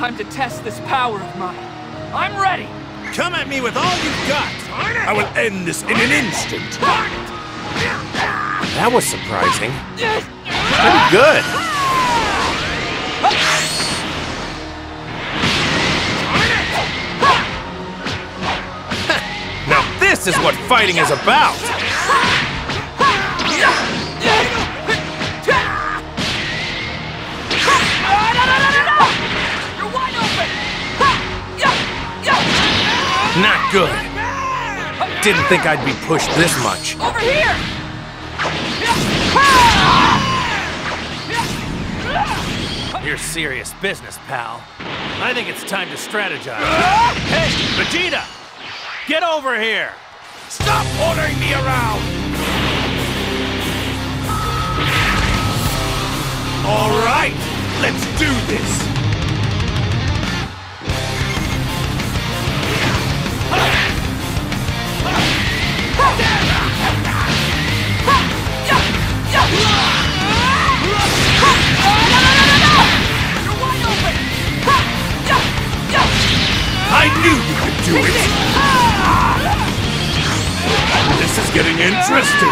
time to test this power of mine. I'm ready! Come at me with all you've got! I will end this in an instant! That was surprising. Pretty good. now this is what fighting is about! Not good. Didn't think I'd be pushed this much. Over here! You're serious business, pal. I think it's time to strategize. Hey, Vegeta! Get over here! Stop ordering me around! All right, let's do this! Getting interesting!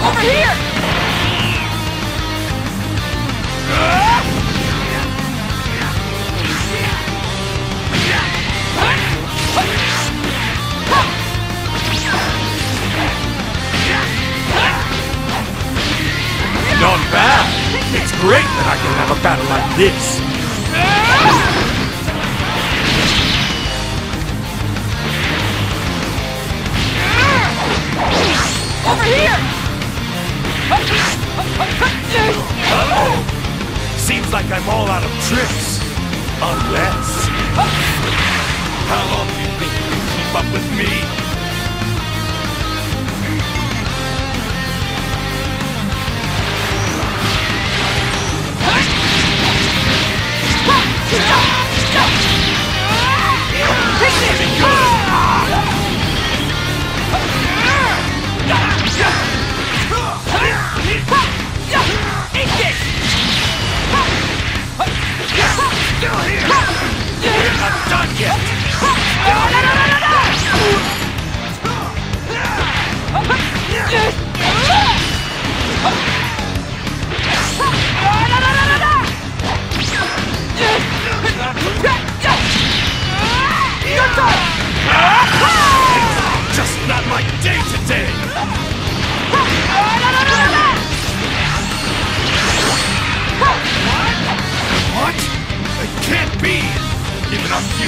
Over here! Not bad! It's great that I can have a battle like this! Like I'm all out of tricks. Unless... How long do you think you can keep up with me?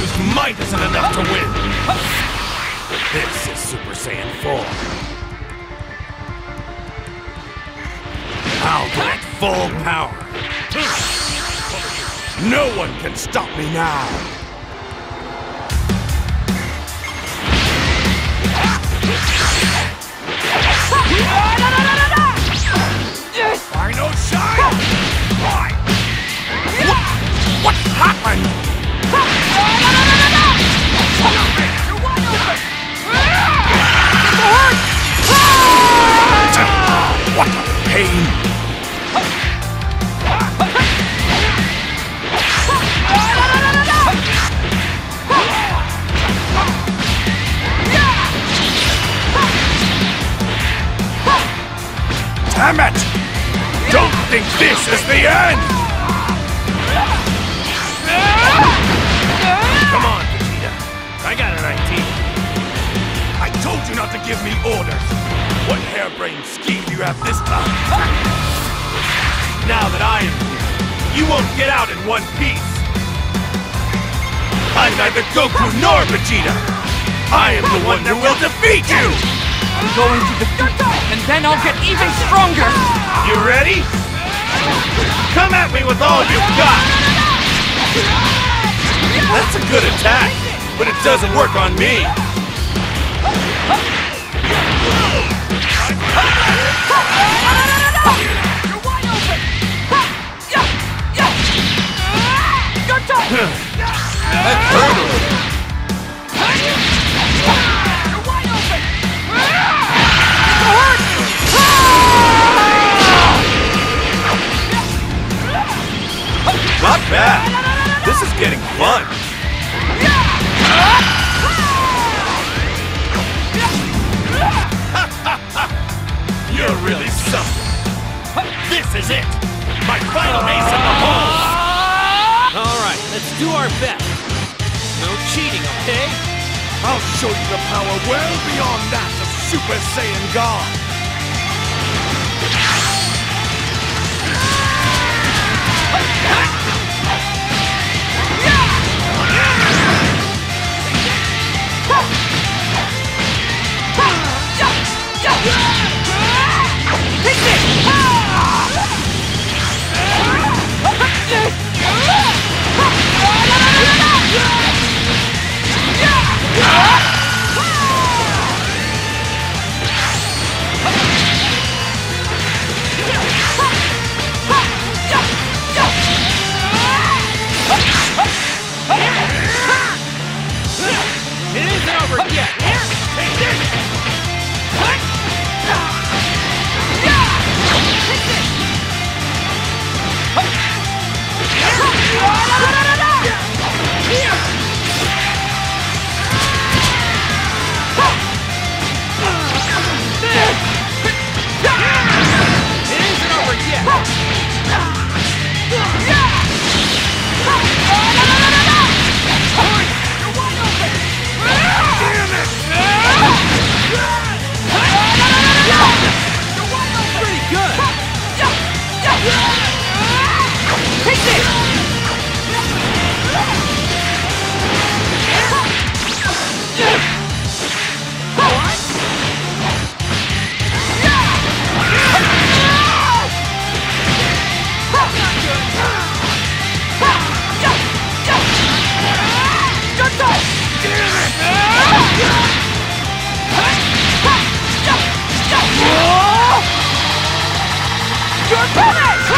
Even might isn't enough to win! This is Super Saiyan 4. I'll get full power! No one can stop me now! Give me orders. What harebrained scheme do you have this time? Now that I am here, you won't get out in one piece. I'm neither Goku nor Vegeta. I am the one that will defeat you! I'm going to defeat you, and then I'll get even stronger! You ready? Come at me with all you've got! That's a good attack, but it doesn't work on me. Come on! Come on! show you the power well beyond that of Super Saiyan God. Come on!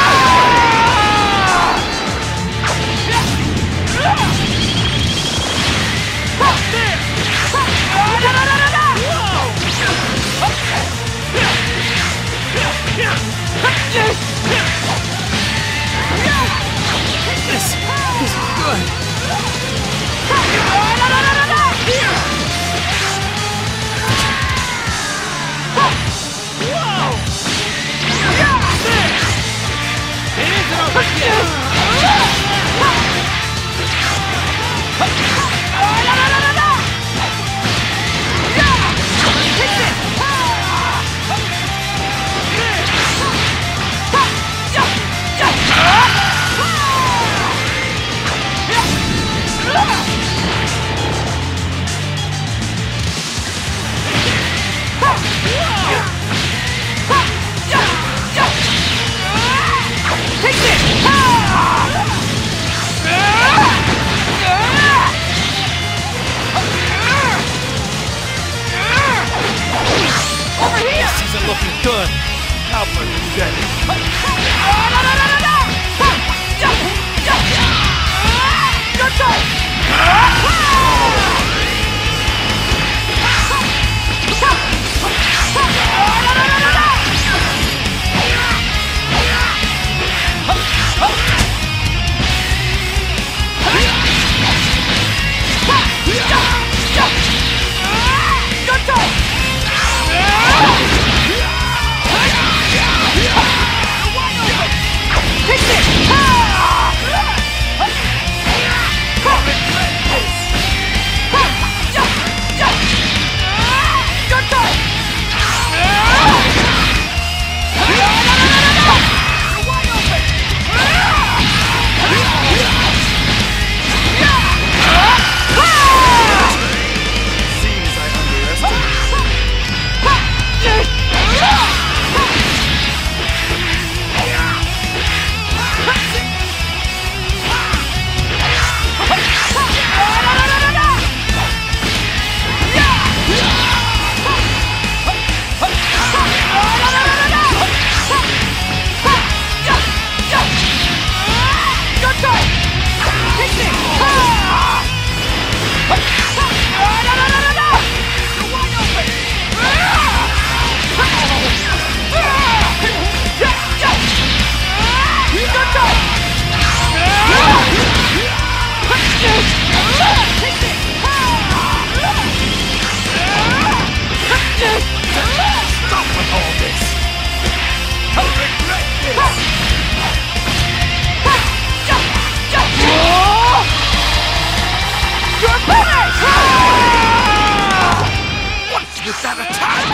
That attack!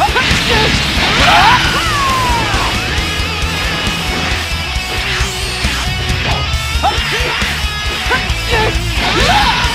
Over